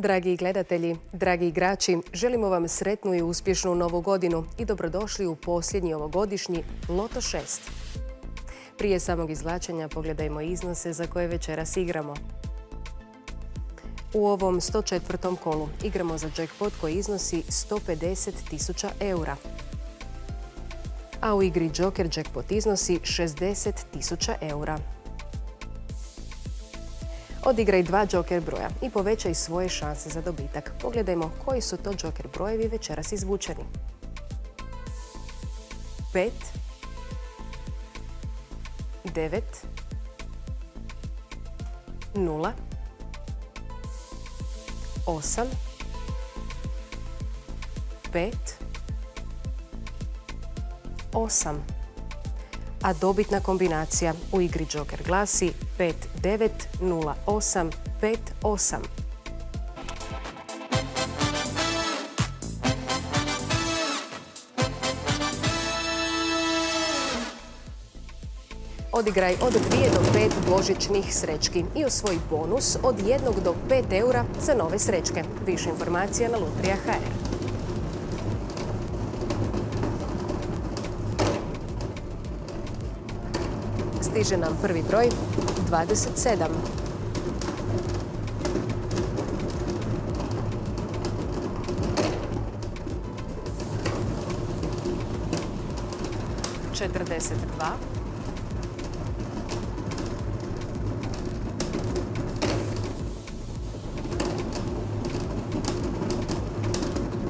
Dragi gledatelji, dragi igrači, želimo vam sretnu i uspješnu novu godinu i dobrodošli u posljednji ovogodišnji Loto 6. Prije samog izvlačenja pogledajmo iznose za koje večeras igramo. U ovom 104. kolu igramo za jackpot koji iznosi 150 tisuća eura. A u igri Joker jackpot iznosi 60 tisuća Odigraj dva Joker broja i povećaj svoje šanse za dobitak. Pogledajmo koji su to Joker brojevi večeras izvučeni. 5, 9, 0, 8, 5, 8. A dobitna kombinacija u igri Joker glasi 590858. Odigraj od 2 do 5 božićnih srećki i osvoji bonus od 1 do 5 eura za nove srećke. Više informacija na Lutrija Stiže nam prvi broj 27. Četrdeset dva.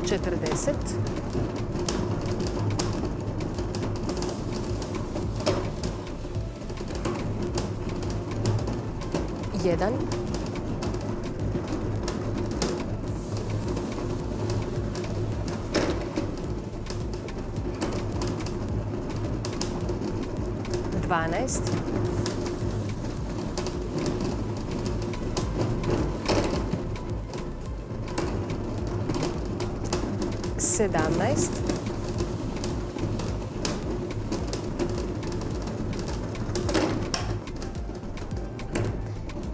Četrdeset. Jedan. Dvanaest. Sedamnaest.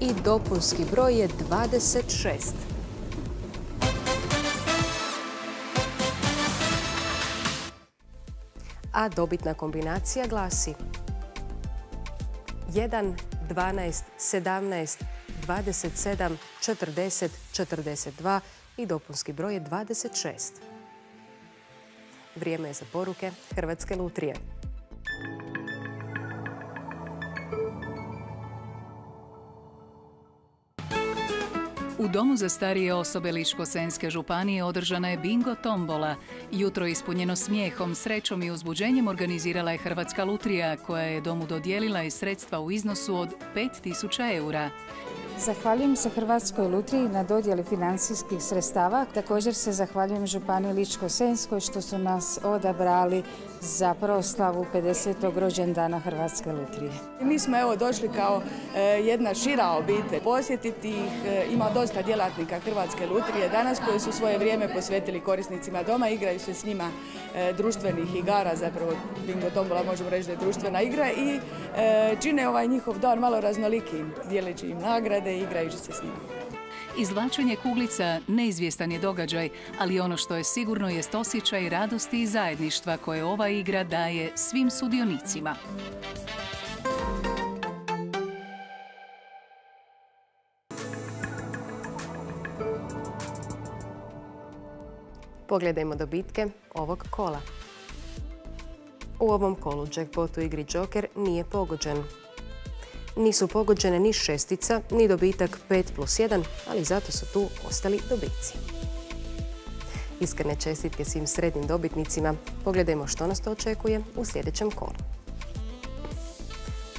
I dopunski broj je 26. A dobitna kombinacija glasi 1, 12, 17, 27, 40, 42 i dopunski broj je 26. Vrijeme je za poruke Hrvatske lutrije. U Domu za starije osobe Ličko-Senjske županije održana je bingo tombola. Jutro ispunjeno smijehom, srećom i uzbuđenjem organizirala je Hrvatska lutrija koja je domu dodijelila i sredstva u iznosu od 5000 eura. Zahvaljujem se Hrvatskoj lutriji na dodjeli financijskih sredstava. Također se zahvaljujem Županiji Ličko-Senjskoj što su nas odabrali za proslavu 50. rođendana Hrvatske lutrije. Mi smo evo došli kao e, jedna šira obitelj. Posjetiti ih e, ima dosta djelatnika Hrvatske lutrije danas koji su svoje vrijeme posvetili korisnicima doma. Igraju se s njima e, društvenih igara, zapravo bingo tombola možemo reći da je društvena igra i čine ovaj njihov dan malo raznolikim, dijeleći im nagrade i igrajući se s njima. Izvlačenje kuglica neizvjestan je događaj, ali ono što je sigurno jest osjećaj radosti i zajedništva koje ova igra daje svim sudionicima. Pogledajmo dobitke ovog kola. U ovom kolu jackpot u igri Joker nije pogođen. Nisu pogođene ni šestica, ni dobitak 5 plus 1, ali zato su tu ostali dobici. Iskrene čestitke svim srednim dobitnicima. Pogledajmo što nas to očekuje u sljedećem kolu.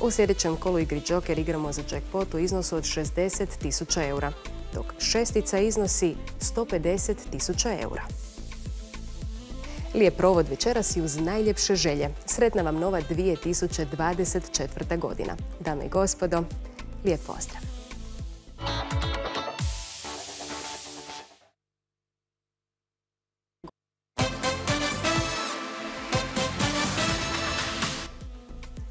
U sljedećem kolu igri Joker igramo za jackpot u iznosu od 60 tisuća eura, dok šestica iznosi 150 tisuća eura. Lijep provod večeras i uz najljepše želje. Sretna vam nova 2024. godina. Dame i gospodo, lijep pozdrav.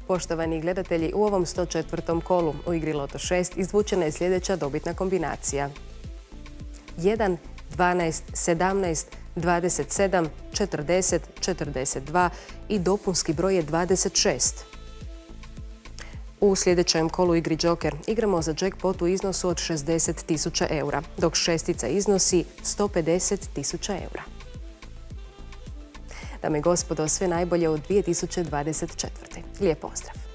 Poštovani gledatelji, u ovom 104. kolu u igri Loto 6 izvučena je sljedeća dobitna kombinacija. 1, 12, 17, 27, 40, 42 i dopunski broj je 26. U sljedećem kolu igri Joker igramo za jackpot u iznosu od 60.000 eura, dok šestica iznosi 150.000 eura. Dame i gospodo, sve najbolje u 2024. Lijep pozdrav!